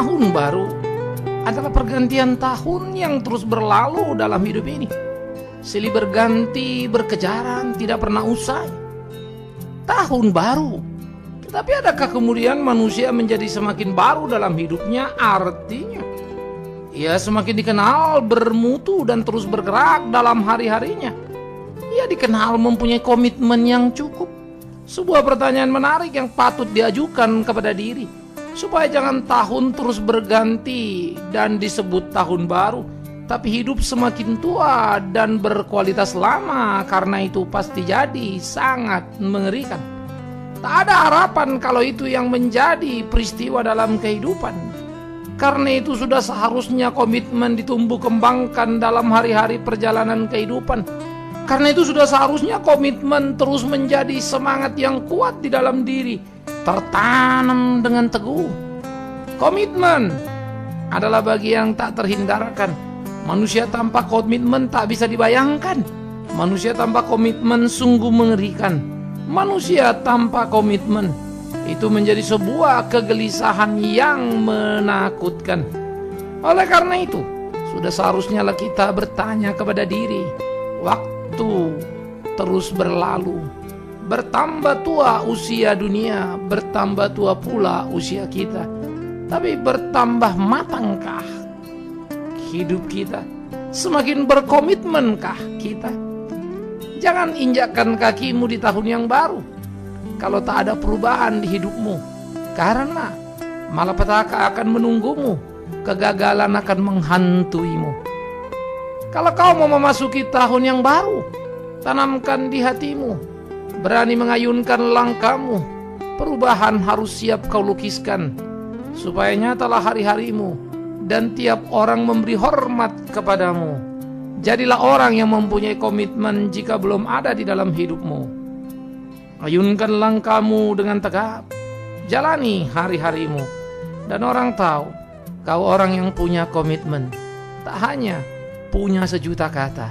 Tahun baru adalah pergantian tahun yang terus berlalu dalam hidup ini. Silih berganti, berkejaran, tidak pernah usai. Tahun baru. Tetapi adakah kemudian manusia menjadi semakin baru dalam hidupnya? Artinya, ia semakin dikenal, bermutu, dan terus bergerak dalam hari-harinya. Ia dikenal mempunyai komitmen yang cukup. Sebuah pertanyaan menarik yang patut diajukan kepada diri supaya jangan tahun terus berganti dan disebut tahun baru, tapi hidup semakin tua dan berkualitas lama karena itu pasti jadi sangat mengerikan. Tak ada harapan kalau itu yang menjadi peristiwa dalam kehidupan. Karena itu sudah seharusnya komitmen ditumbuh kembangkan dalam hari-hari perjalanan kehidupan. Karena itu sudah seharusnya komitmen terus menjadi semangat yang kuat di dalam diri tertanam dengan teguh. Komitmen adalah bagi yang tak terhindarkan. Manusia tanpa komitmen tak bisa dibayangkan. Manusia tanpa komitmen sungguh mengerikan. Manusia tanpa komitmen itu menjadi sebuah kegelisahan yang menakutkan. Oleh karena itu, sudah seharusnya kita bertanya kepada diri, waktu terus berlalu Bertambah tua usia dunia, bertambah tua pula usia kita. Tapi bertambah matangkah hidup kita? Semakin berkomitmenkah kita? Jangan injakkan kakimu di tahun yang baru kalau tak ada perubahan di hidupmu. Karena malapetaka akan menunggumu, kegagalan akan menghantuimu. Kalau kau mau memasuki tahun yang baru, tanamkan di hatimu Berani mengayunkan langkahmu. Perubahan harus siap kau lukiskan. Supaya nyatalah hari-harimu Dan tiap orang memberi hormat kepadamu. Jadilah orang yang mempunyai komitmen jika belum ada di dalam hidupmu. Ayunkan langkahmu dengan tegap. Jalani hari-harimu. Dan orang tahu Kau orang yang punya komitmen. Tak hanya punya sejuta kata.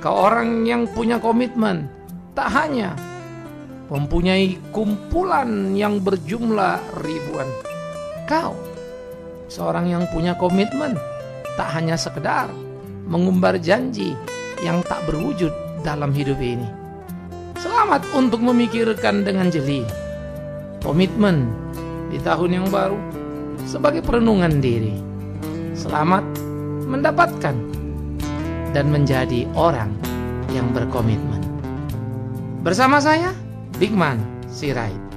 Kau orang yang punya komitmen tak hanya mempunyai kumpulan yang berjumlah ribuan. Kau, seorang yang punya komitmen, tak hanya sekedar mengumbar janji yang tak berwujud dalam hidup ini. Selamat untuk memikirkan dengan jeli komitmen di tahun yang baru sebagai perenungan diri. Selamat mendapatkan dan menjadi orang yang berkomitmen. Bersama saya, Bigman Sirait.